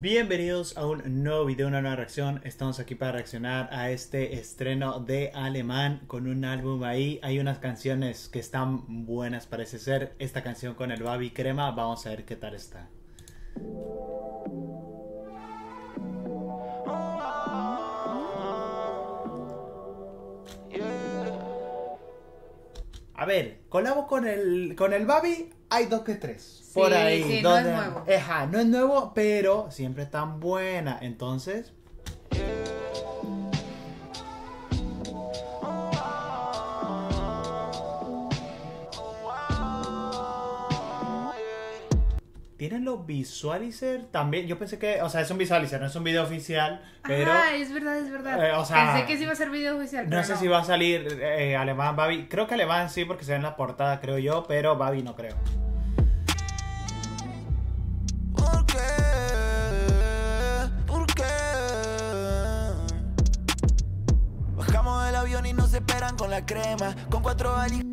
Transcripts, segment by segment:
Bienvenidos a un nuevo video, una nueva reacción. Estamos aquí para reaccionar a este estreno de Alemán con un álbum ahí. Hay unas canciones que están buenas, parece ser. Esta canción con el Babi Crema, vamos a ver qué tal está. A ver, colabo con el, con el Babi, hay dos que tres. por ahí. Sí, no es nuevo. Ajá, no es nuevo, pero siempre tan buena. Entonces, ¿Tienen los visualizer también? Yo pensé que, o sea, es un visualizer, no es un video oficial, pero... Ah, es verdad, es verdad. Eh, o sea, Pensé que sí iba a ser video oficial. No pero sé si va a salir eh, alemán Babi. Creo que alemán sí, porque se ve en la portada, creo yo, pero Babi no creo. ¿Por qué? ¿Por qué? Bajamos del avión y nos esperan con la crema, con cuatro ali.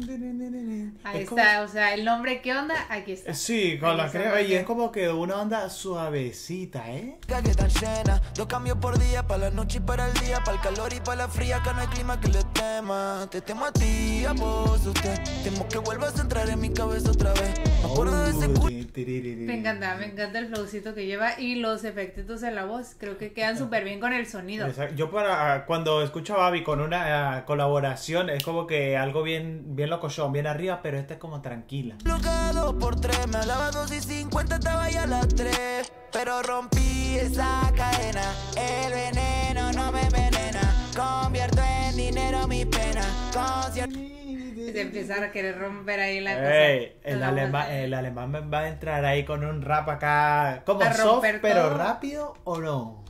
Ahí Es como- está, o sea, el nombre, ¿qué onda? Aquí está. Sí, con Ahí la crema, y es como que una onda suavecita, ¿eh? que tan llena. Dos cambios por día, para la noche y para el día, para el calor y para la fría, acá no hay clima que le tema. Te temo a ti, a vos, usted. Temo que vuelvas a entrar en mi cabeza otra vez. Me acuerdo de ese culo. Me encanta, me encanta el flowcito que lleva y los efectitos en la voz. Creo que quedan súper bien con el sonido. Exacto. Yo para cuando escucho a Babi con una eh, colaboración es como que algo bien bien locochón, bien arriba, pero esta es como tranquila. Dos por tres, me hablaba dos y cincuenta, estaba ya a las tres. Pero rompí esa cadena, el veneno no me envenena. Convierto en dinero mi pena. Concierto. Se empieza a querer romper ahí la cosa. Ey, el, La voz, alemán, eh. el alemán me va a entrar ahí con un rap acá como A soft, pero todo. rápido o no.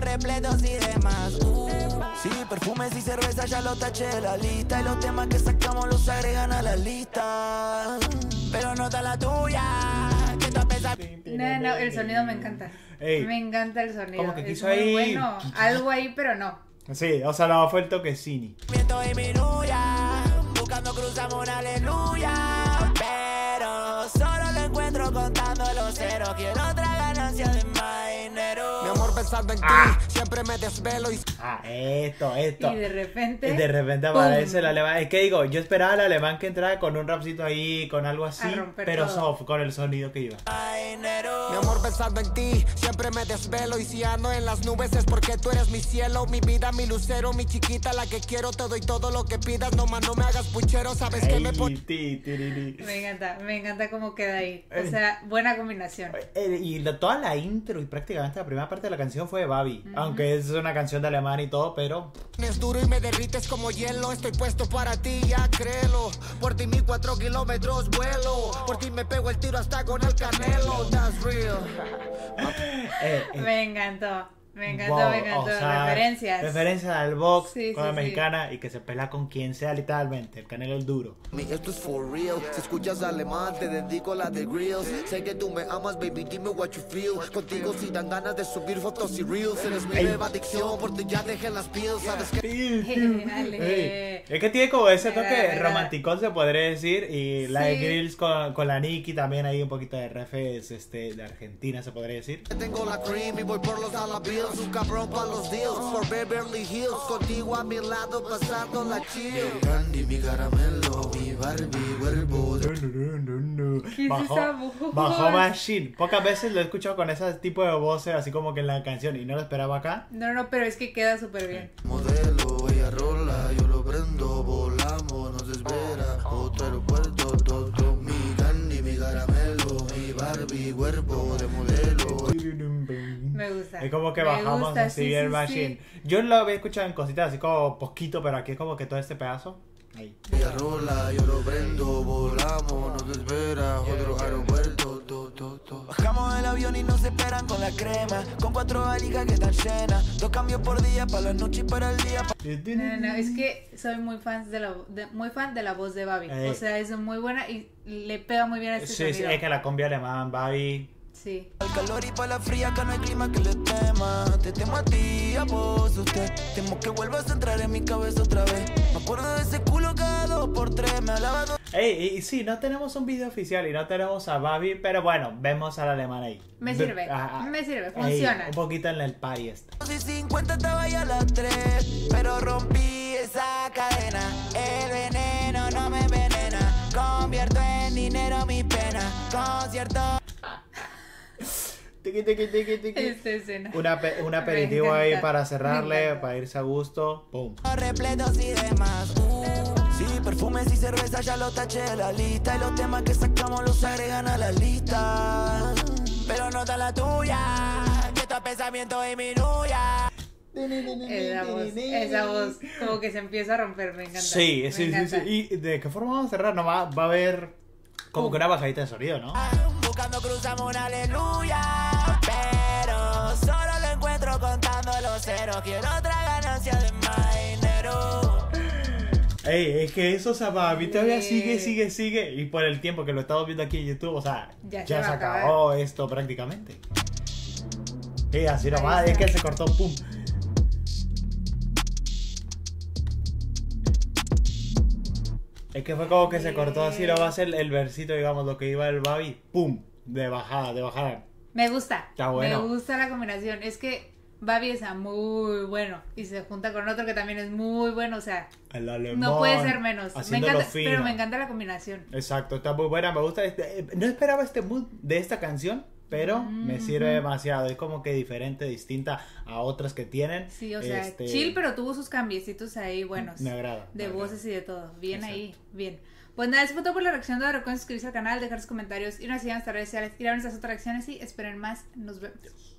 repletos y demás. Uh, sí, perfumes y cerveza ya lo taché de la lista. Y los temas que sacamos los agregan a la lista. Pero no está la tuya. Que tú a pesar. No, no, el sonido me encanta. Ey. Me encanta el sonido. Como que es quiso muy ahí- bueno. Algo ahí, pero no. Sí, o sea, no fue el toquecini. Miento y minuya. Buscando cruzamos una aleluya. Pero solo lo encuentro contando los ceros. Quiero otra ganancia de más dinero. Mi amor pensando en Ah. ti, siempre me desvelo y Ah, esto, esto. Y de repente. Y de repente ¡pum! aparece el alemán. Es que digo, yo esperaba al alemán que entrara con un rapcito ahí, con algo así, pero todo. soft, con el sonido que iba. Mi amor pensando en ti, siempre me desvelo y si ando en las nubes es porque tú eres mi cielo, mi vida, mi lucero, mi chiquita, la que quiero, te doy todo lo que pidas, no más no me hagas puchero, sabes que me. Me encanta, me encanta cómo queda ahí. O sea, buena combinación. Y toda la intro y prácticamente la primera parte de la canción fue Babi. Aunque es una canción de alemán y todo, pero Es duro y me derrites como hielo, estoy puesto para ti, ya créelo. Por ti mi cuatro kilómetros vuelo, por ti me pego el tiro hasta con el canelo, that's real. eh, eh, Me encantó, me encantó, wow, me encantó. o sea, Referencias. Referencias al box Sí, con la sí, sí. mexicana y que se pela con quien sea literalmente, el canelo el duro. Mi, Esto es for real. Si escuchas alemán, te dedico la de grills. Sé que tú me amas, baby, dime what you feel. Contigo si dan ganas de subir fotos y reels. Eres mi nueva adicción, por ti ya dejé las pills. Sabes que Dale. Ey, Es que tiene como ese toque romanticón, se podría decir. Y la de Sí. Grills con, con la Nicki también hay un poquito de refes este, de Argentina, se podría decir. tengo la cream y voy por los dollar bills. Un cabrón para los deals. For Beverly Hills, contigo a mi lado pasando la chill. Candy, mi caramelo, mi Barbie, cuerpo de ¿Qué es Bajó, bajó Machine. Pocas veces lo he escuchado con ese tipo de voces, así como que en la canción, y no lo esperaba acá. No, no, pero es que queda súper bien. modelo, prendo, volamos, nos espera, otro aeropuerto, todo, mi candy, mi caramelo, mi Barbie, cuerpo de modelo. Me gusta. Es como que Me bajamos gusta, así sí, el sí, Machine. sí. Yo lo había escuchado en cositas así como poquito, pero aquí es como que todo este pedazo. Ahí. Rola, yo lo prendo, volamos, nos espera, otro aeropuerto, y nos esperan con la crema, con cuatro valijas que están llenas, dos cambios por día, para la noche y para el día. No, no, es que soy muy fan de la, de- muy fan de la voz de Babi. Ey. O sea, es muy buena y le pega muy bien a este Sí, sí, sonido. es que la combi alemán, Babi. Sí. Al calor y para la fría, acá no hay clima que le tema. Te temo a ti, a vos, usted. Temo que vuelvas a entrar en mi cabeza otra vez. Me acuerdo de ese culo cada dos por tres. Me hablaba dos Ey, y sí, no tenemos un video oficial y no tenemos a Babi, pero bueno, vemos al alemán ahí. Me Ve- sirve, ah, ah, me sirve, ey, funciona. un poquito en el party este. Si 50 estaba ya a las 3, pero rompí esa cadena. El veneno no me envenena, convierto en dinero mi pena. Concierto. Tiqui, tiqui, tiqui, tiqui. Esta escena. Una pe- un aperitivo ahí para cerrarle, para irse a gusto. Pum. repletos y demás. Uh, sí, perfumes y cerveza ya los taché de la lista. Y los temas que sacamos los agregan a la lista. Pero no está la tuya, que estos pensamientos disminuya. Esa voz, esa voz, como que se empieza a romper, me encanta. Sí, me sí, sí, encanta. sí. ¿Y de qué forma vamos a cerrar? No va, va a haber como que una bajadita de sonido, ¿no? Buscando cruzamos una aleluya. Pero solo lo encuentro contando los ceros. Quiero otra ganancia de más dinero. Ey, es que eso, o sea, Babi todavía Sí. sigue, sigue, sigue. Y por el tiempo que lo estamos viendo aquí en YouTube, o sea, Ya ya, se acabó esto prácticamente. Y así nomás, es que se cortó, pum. Es que fue como que se cortó así, lo va a ser el versito, digamos, lo que iba el Babi, pum, de bajada, de bajada. Me gusta. Está bueno. Me gusta la combinación. Es que Babi está muy bueno y se junta con otro que también es muy bueno. O sea, El alemán. no puede ser menos. Me encanta, fino. pero me encanta la combinación. Exacto, está muy buena, me gusta. Este, eh, no esperaba este mood de esta canción, pero me sirve demasiado. Es como que diferente, distinta a otras que tienen. Sí, o sea, Este, chill, pero tuvo sus cambiecitos ahí buenos. Me agrada. De me voces y de todo. Bien Exacto. ahí, bien. Pues nada, eso fue todo por la reacción de. Recuerden suscribirse al canal, dejar sus comentarios y nos sigan en nuestras redes sociales. Ir a nuestras otras reacciones y esperen más. Nos vemos.